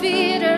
feet